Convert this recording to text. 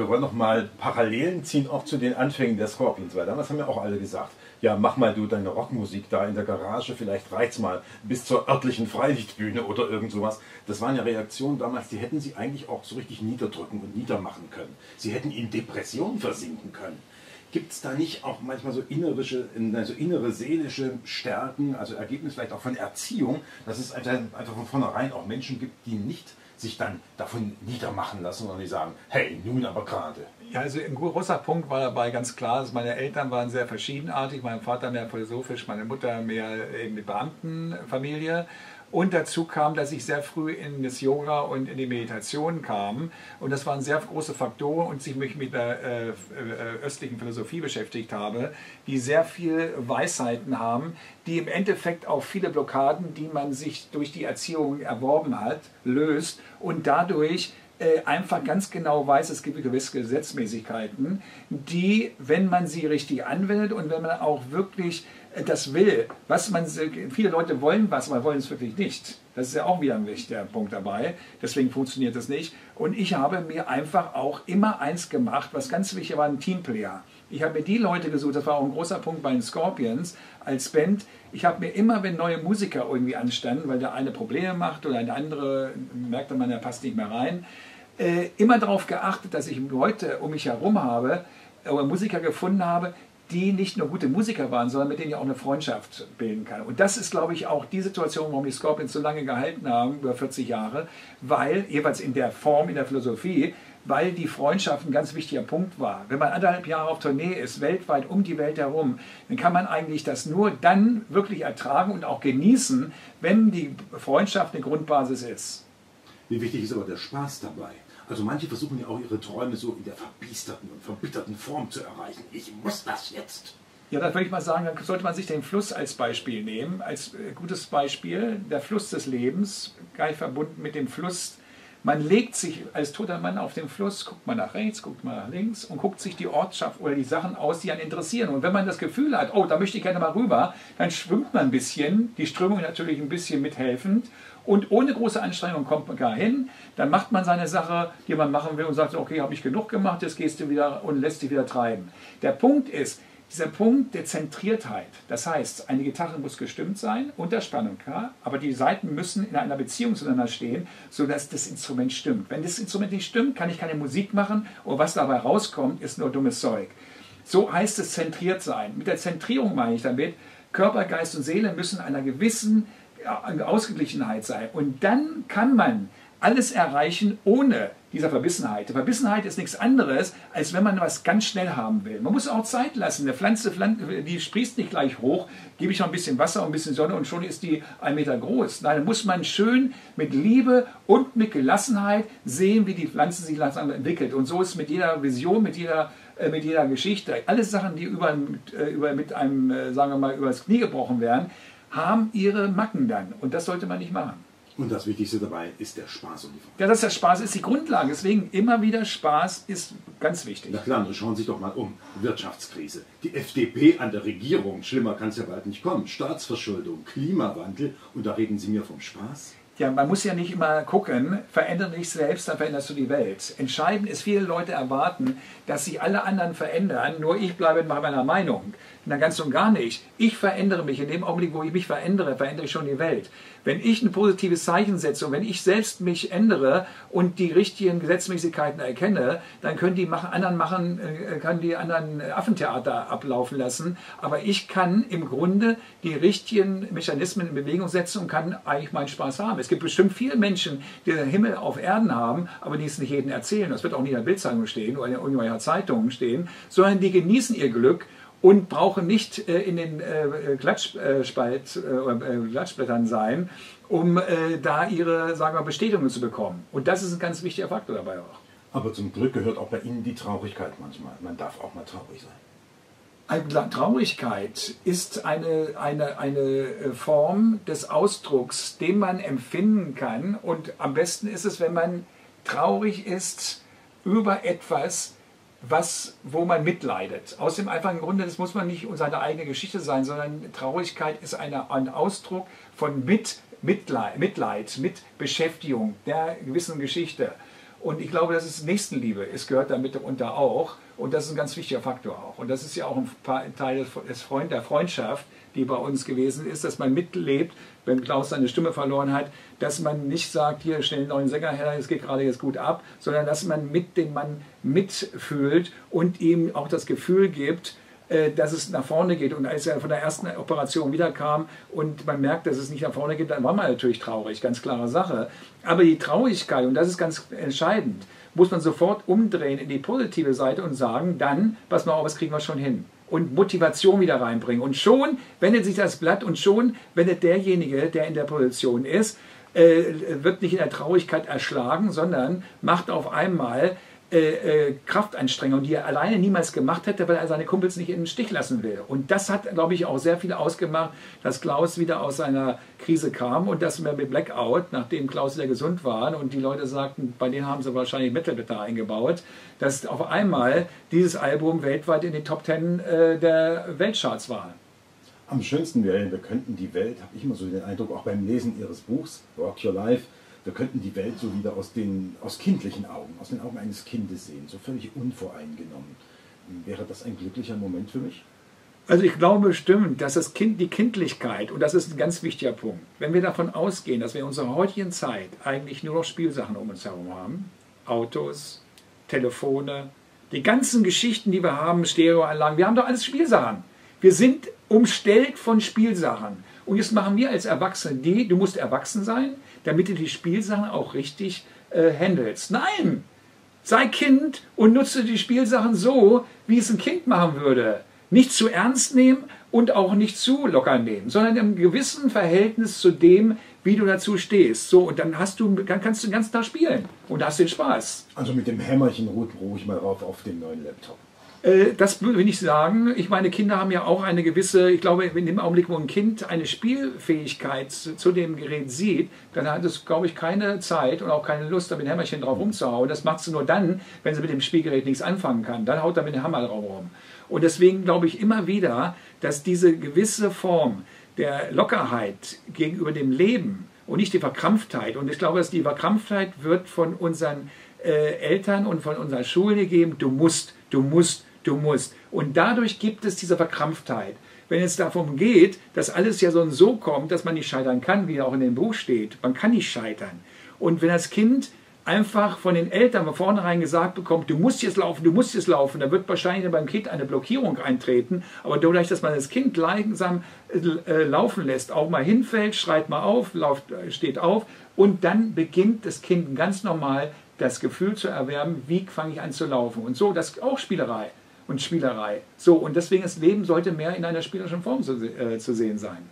wir wollen noch mal Parallelen ziehen auch zu den Anfängen der Scorpions, weil damals haben ja auch alle gesagt, ja, mach mal du deine Rockmusik da in der Garage, vielleicht reicht's mal bis zur örtlichen Freilichtbühne oder irgend sowas. Das waren ja Reaktionen damals, die hätten sie eigentlich auch so richtig niederdrücken und niedermachen können. Sie hätten in Depression versinken können. Gibt es da nicht auch manchmal so, innerische, also innere seelische Stärken, also Ergebnis vielleicht auch von Erziehung, dass es einfach von vornherein auch Menschen gibt, die nicht sich dann davon niedermachen lassen, sondern die sagen, hey, nun aber gerade. Ja, also ein großer Punkt war dabei ganz klar, dass meine Eltern waren sehr verschiedenartig, mein Vater mehr philosophisch, meine Mutter mehr eben die Beamtenfamilie. Und dazu kam, dass ich sehr früh in das Yoga und in die Meditation kam. Und das waren sehr große Faktoren und ich mich mit der äh, äh, östlichen Philosophie beschäftigt habe, die sehr viel Weisheiten haben, die im Endeffekt auch viele Blockaden, die man sich durch die Erziehung erworben hat, löst und dadurch äh, einfach ganz genau weiß, es gibt gewisse Gesetzmäßigkeiten, die, wenn man sie richtig anwendet und wenn man auch wirklich das will, was man, viele Leute wollen was, aber wollen es wirklich nicht. Das ist ja auch wieder ein wichtiger Punkt dabei. Deswegen funktioniert das nicht. Und ich habe mir einfach auch immer eins gemacht, was ganz wichtig war, ein Teamplayer. Ich habe mir die Leute gesucht, das war auch ein großer Punkt bei den Scorpions als Band. Ich habe mir immer, wenn neue Musiker irgendwie anstanden, weil der eine Probleme macht oder der andere merkte man, der passt nicht mehr rein, äh, immer darauf geachtet, dass ich Leute um mich herum habe, oder Musiker gefunden habe, die nicht nur gute Musiker waren, sondern mit denen ich auch eine Freundschaft bilden kann. Und das ist, glaube ich, auch die Situation, warum die Scorpions so lange gehalten haben, über 40 Jahre, weil, jeweils in der Form, in der Philosophie, weil die Freundschaft ein ganz wichtiger Punkt war. Wenn man anderthalb Jahre auf Tournee ist, weltweit um die Welt herum, dann kann man eigentlich das nur dann wirklich ertragen und auch genießen, wenn die Freundschaft eine Grundbasis ist. Wie wichtig ist aber der Spaß dabei? Also manche versuchen ja auch ihre Träume so in der verbiesterten und verbitterten Form zu erreichen. Ich muss das jetzt. Ja, dann würde ich mal sagen, dann sollte man sich den Fluss als Beispiel nehmen, als äh, gutes Beispiel. Der Fluss des Lebens, gleich verbunden mit dem Fluss. Man legt sich als toter Mann auf den Fluss, guckt mal nach rechts, guckt mal nach links und guckt sich die Ortschaft oder die Sachen aus, die einen interessieren. Und wenn man das Gefühl hat, oh, da möchte ich gerne mal rüber, dann schwimmt man ein bisschen, die Strömung natürlich ein bisschen mithelfend und ohne große Anstrengung kommt man gar hin. Dann macht man seine Sache, die man machen will und sagt, okay, habe ich genug gemacht, jetzt gehst du wieder und lässt dich wieder treiben. Der Punkt ist, dieser Punkt der Zentriertheit. Das heißt, eine Gitarre muss gestimmt sein, unter Spannung, klar, aber die Saiten müssen in einer Beziehung zueinander stehen, sodass das Instrument stimmt. Wenn das Instrument nicht stimmt, kann ich keine Musik machen und was dabei rauskommt, ist nur dummes Zeug. So heißt es zentriert sein. Mit der Zentrierung meine ich damit, Körper, Geist und Seele müssen einer gewissen Ausgeglichenheit sei. Und dann kann man alles erreichen ohne dieser Verbissenheit. Die Verbissenheit ist nichts anderes, als wenn man was ganz schnell haben will. Man muss auch Zeit lassen. Eine Pflanze, die sprießt nicht gleich hoch, gebe ich noch ein bisschen Wasser und ein bisschen Sonne und schon ist die ein Meter groß. Nein, da muss man schön mit Liebe und mit Gelassenheit sehen, wie die Pflanze sich langsam entwickelt. Und so ist mit jeder Vision, mit jeder, äh, mit jeder Geschichte. Alle Sachen, die über, äh, über, mit einem, äh, sagen wir mal, übers Knie gebrochen werden, haben ihre Macken dann. Und das sollte man nicht machen. Und das Wichtigste dabei ist der Spaß und die Freude. Ja, das ist der Spaß ist die Grundlage. Deswegen immer wieder Spaß ist ganz wichtig. Na klar, schauen Sie sich doch mal um. Wirtschaftskrise. Die FDP an der Regierung. Schlimmer kann es ja bald nicht kommen. Staatsverschuldung, Klimawandel. Und da reden Sie mir vom Spaß? Ja, man muss ja nicht immer gucken, verändere dich selbst, dann veränderst du die Welt. Entscheidend ist, viele Leute erwarten, dass sie alle anderen verändern, nur ich bleibe bei meiner Meinung. Na ganz und gar nicht. Ich verändere mich. In dem Augenblick, wo ich mich verändere, verändere ich schon die Welt. Wenn ich ein positives Zeichen setze und wenn ich selbst mich ändere und die richtigen Gesetzmäßigkeiten erkenne, dann können die anderen machen, äh, können die anderen Affentheater ablaufen lassen. Aber ich kann im Grunde die richtigen Mechanismen in Bewegung setzen und kann eigentlich meinen Spaß haben. Es gibt bestimmt viele Menschen, die den Himmel auf Erden haben, aber die es nicht jedem erzählen. Das wird auch nicht in der Bildzeitung stehen oder in irgendwelcher Zeitungen stehen, sondern die genießen ihr Glück und brauchen nicht äh, in den äh, Klatschspalt, äh, äh, Klatschblättern sein, um da ihre sagen wir, Bestätigungen zu bekommen. Und das ist ein ganz wichtiger Faktor dabei auch. Aber zum Glück gehört auch bei Ihnen die Traurigkeit manchmal. Man darf auch mal traurig sein. Traurigkeit ist eine, eine, eine äh, Form des Ausdrucks, den man empfinden kann. Und am besten ist es, wenn man traurig ist über etwas, was, wo man mitleidet. Aus dem einfachen Grunde, das muss man nicht seine eigene Geschichte sein, sondern Traurigkeit ist eine, ein Ausdruck von mit, Mitleid, Mitleid, mit Beschäftigung der gewissen Geschichte. Und ich glaube, das ist Nächstenliebe. Es gehört damit unter auch. Und das ist ein ganz wichtiger Faktor auch. Und das ist ja auch ein Teil des Freund, der Freundschaft, die bei uns gewesen ist, dass man mitlebt, wenn Klaus seine Stimme verloren hat, dass man nicht sagt, hier stell einen neuen Sänger her, es geht gerade jetzt gut ab, sondern dass man mit dem Mann mitfühlt und ihm auch das Gefühl gibt, dass es nach vorne geht. Und als er von der ersten Operation wiederkam und man merkt, dass es nicht nach vorne geht, dann war man natürlich traurig, ganz klare Sache. Aber die Traurigkeit, und das ist ganz entscheidend, muss man sofort umdrehen in die positive Seite und sagen, dann, pass mal auf, das kriegen wir schon hin und Motivation wieder reinbringen. Und schon wendet sich das Blatt und schon wendet derjenige, der in der Position ist, äh, wird nicht in der Traurigkeit erschlagen, sondern macht auf einmal äh, äh, Kraftanstrengung, die er alleine niemals gemacht hätte, weil er seine Kumpels nicht den Stich lassen will. Und das hat, glaube ich, auch sehr viel ausgemacht, dass Klaus wieder aus seiner Krise kam und dass wir mit Blackout, nachdem Klaus wieder gesund war und die Leute sagten, bei denen haben sie wahrscheinlich Metal Bitter eingebaut, dass auf einmal dieses Album weltweit in den Top Ten äh, der Weltcharts war. Am schönsten wäre, wir könnten die Welt, habe ich immer so den Eindruck, auch beim Lesen Ihres Buchs, Rock Your Life, wir könnten die Welt so wieder aus, den, aus kindlichen Augen, aus den Augen eines Kindes sehen, so völlig unvoreingenommen. Wäre das ein glücklicher Moment für mich? Also ich glaube bestimmt, dass das Kind, die Kindlichkeit, und das ist ein ganz wichtiger Punkt, wenn wir davon ausgehen, dass wir in unserer heutigen Zeit eigentlich nur noch Spielsachen um uns herum haben, Autos, Telefone, die ganzen Geschichten, die wir haben, Stereoanlagen, wir haben doch alles Spielsachen. Wir sind umstellt von Spielsachen. Und jetzt machen wir als Erwachsene die, du musst erwachsen sein, damit du die Spielsachen auch richtig äh, handelst. Nein! Sei Kind und nutze die Spielsachen so, wie es ein Kind machen würde. Nicht zu ernst nehmen und auch nicht zu locker nehmen, sondern im gewissen Verhältnis zu dem, wie du dazu stehst. So, und dann hast du, dann kannst du den ganzen Tag spielen und hast den Spaß. Also mit dem Hämmerchen ruhig mal rauf auf den neuen Laptop. Äh, das will ich sagen. Ich meine, Kinder haben ja auch eine gewisse, ich glaube, in dem Augenblick, wo ein Kind eine Spielfähigkeit zu dem Gerät sieht, dann hat es, glaube ich, keine Zeit und auch keine Lust, da mit dem Hämmerchen drauf rumzuhauen. Das macht sie nur dann, wenn sie mit dem Spielgerät nichts anfangen kann. Dann haut er mit dem Hammer drauf rum. Und deswegen glaube ich immer wieder, dass diese gewisse Form der Lockerheit gegenüber dem Leben und nicht die Verkrampftheit, und ich glaube, dass die Verkrampftheit wird von unseren äh, Eltern und von unseren Schulen gegeben, du musst, du musst, du musst. Und dadurch gibt es diese Verkrampftheit. Wenn es davon geht, dass alles ja so und so kommt, dass man nicht scheitern kann, wie auch in dem Buch steht, man kann nicht scheitern. Und wenn das Kind einfach von den Eltern von vornherein gesagt bekommt, du musst jetzt laufen, du musst jetzt laufen, dann wird wahrscheinlich beim Kind eine Blockierung eintreten. Aber dadurch, dass man das Kind langsam äh, laufen lässt, auch mal hinfällt, schreit mal auf, lauft, äh, steht auf und dann beginnt das Kind ganz normal das Gefühl zu erwerben, wie fange ich an zu laufen. Und so, das ist auch Spielerei und Spielerei. So, und deswegen das Leben sollte mehr in einer spielerischen Form zu, äh, zu sehen sein.